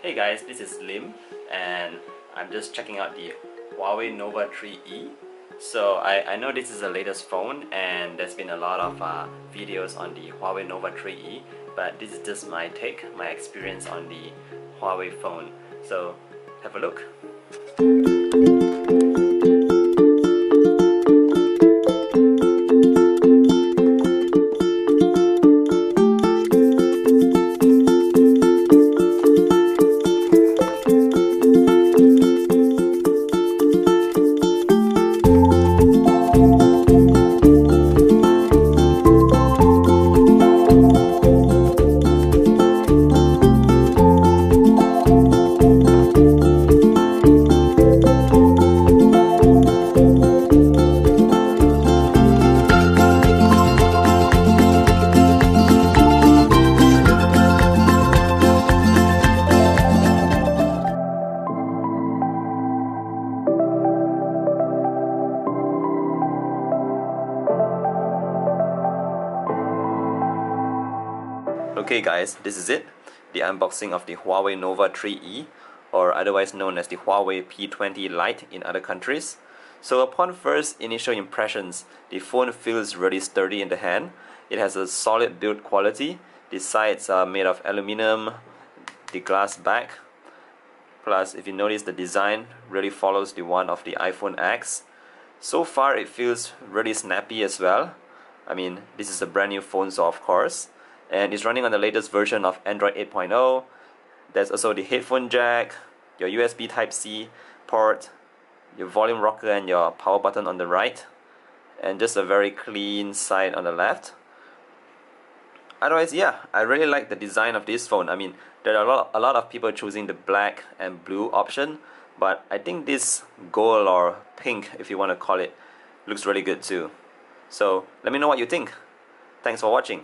Hey guys, this is Lim and I'm just checking out the Huawei Nova 3E. So I, I know this is the latest phone and there's been a lot of uh, videos on the Huawei Nova 3E but this is just my take, my experience on the Huawei phone. So have a look. Okay guys, this is it, the unboxing of the Huawei Nova 3E or otherwise known as the Huawei P20 Lite in other countries. So upon first initial impressions, the phone feels really sturdy in the hand. It has a solid build quality. The sides are made of aluminum, the glass back. Plus, if you notice the design really follows the one of the iPhone X. So far it feels really snappy as well. I mean, this is a brand new phone so of course and it's running on the latest version of Android 8.0. There's also the headphone jack, your USB Type-C port, your volume rocker and your power button on the right, and just a very clean side on the left. Otherwise, yeah, I really like the design of this phone. I mean, there are a lot, a lot of people choosing the black and blue option, but I think this gold or pink, if you want to call it, looks really good too. So let me know what you think. Thanks for watching.